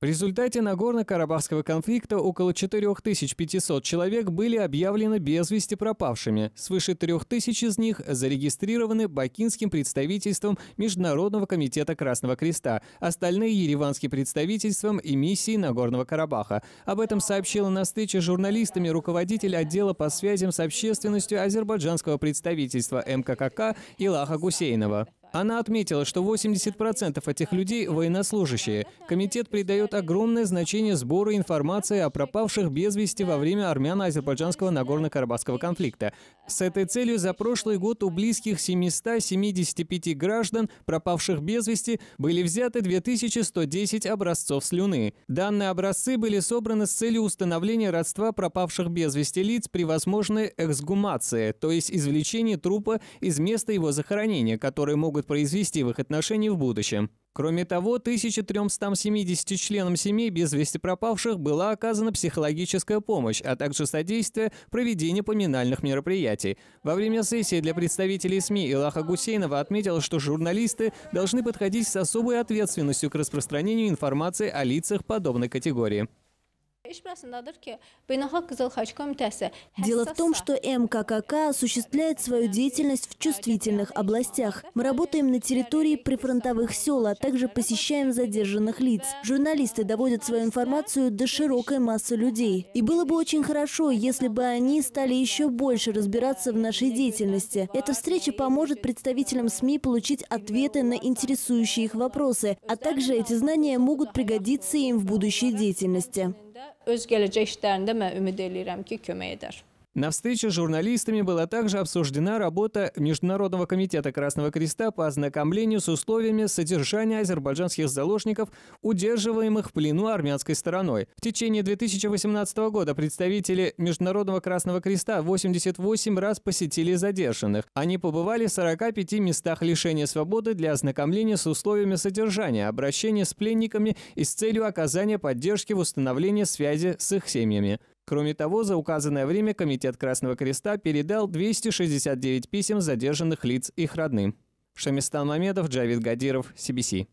В результате Нагорно-Карабахского конфликта около 4500 человек были объявлены без вести пропавшими. Свыше 3000 из них зарегистрированы Бакинским представительством Международного комитета Красного Креста, остальные – ереванским представительством и миссией Нагорного Карабаха. Об этом сообщила на встрече с журналистами руководитель отдела по связям с общественностью азербайджанского представительства МККК Илаха Гусейнова. Она отметила, что 80% этих людей – военнослужащие. Комитет придает огромное значение сбору информации о пропавших без вести во время армяно-азербайджанского Нагорно-Карабахского конфликта. С этой целью за прошлый год у близких 775 граждан, пропавших без вести, были взяты 2110 образцов слюны. Данные образцы были собраны с целью установления родства пропавших без вести лиц при возможной эксгумации, то есть извлечении трупа из места его захоронения, которые могут произвести в их отношении в будущем. Кроме того, 1370 членам семей без вести пропавших была оказана психологическая помощь, а также содействие проведению поминальных мероприятий. Во время сессии для представителей СМИ Илаха Гусейнова отметила, что журналисты должны подходить с особой ответственностью к распространению информации о лицах подобной категории. Дело в том, что МККК осуществляет свою деятельность в чувствительных областях. Мы работаем на территории прифронтовых сел, а также посещаем задержанных лиц. Журналисты доводят свою информацию до широкой массы людей. И было бы очень хорошо, если бы они стали еще больше разбираться в нашей деятельности. Эта встреча поможет представителям СМИ получить ответы на интересующие их вопросы, а также эти знания могут пригодиться им в будущей деятельности öz gələcək işlərində mən ümid eləyirəm ki, kömək edər. На встрече с журналистами была также обсуждена работа Международного комитета Красного Креста по ознакомлению с условиями содержания азербайджанских заложников, удерживаемых в плену армянской стороной. В течение 2018 года представители Международного Красного Креста 88 раз посетили задержанных. Они побывали в 45 местах лишения свободы для ознакомления с условиями содержания, обращения с пленниками и с целью оказания поддержки в установлении связи с их семьями. Кроме того, за указанное время Комитет Красного Креста передал 269 писем задержанных лиц их родным. Шамистан Мамедов, Джавид Гадиров, CBC.